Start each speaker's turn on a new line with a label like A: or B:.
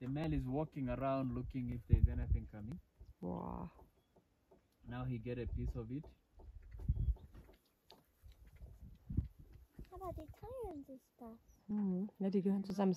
A: The male is walking around looking if there's anything coming.
B: Wow.
A: Now he get a piece of it.
C: Aber die teilen sich das.
B: Mhm. Ja, die gehören zusammen.